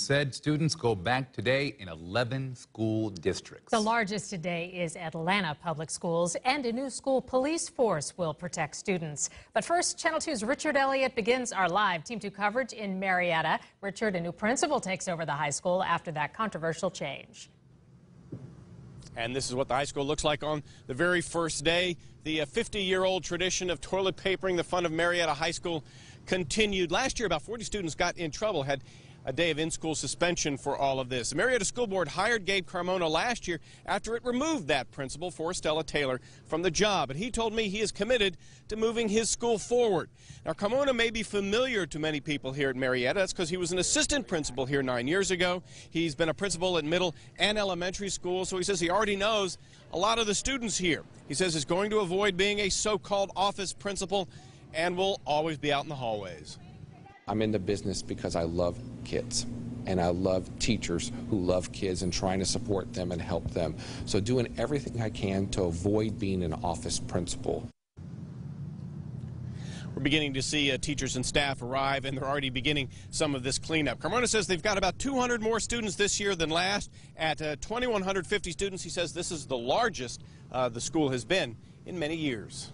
said students go back today in 11 school districts. The largest today is Atlanta Public Schools, and a new school police force will protect students. But first, Channel 2's Richard Elliott begins our live Team 2 coverage in Marietta. Richard, a new principal takes over the high school after that controversial change. And this is what the high school looks like on the very first day. The uh, 50 year old tradition of toilet papering the front of Marietta High School continued. Last year, about 40 students got in trouble, had a day of in-school suspension for all of this. The Marietta School Board hired Gabe Carmona last year after it removed that principal for Stella Taylor from the job. And he told me he is committed to moving his school forward. Now, Carmona may be familiar to many people here at Marietta. That's because he was an assistant principal here nine years ago. He's been a principal at middle and elementary school, so he says he already knows a lot of the students here. He says he's going to avoid being a so-called office principal and will always be out in the hallways. I'm in the business because I love kids and I love teachers who love kids and trying to support them and help them. So doing everything I can to avoid being an office principal. We're beginning to see uh, teachers and staff arrive, and they're already beginning some of this cleanup. Carmona says they've got about 200 more students this year than last. At uh, 2,150 students, he says this is the largest uh, the school has been in many years.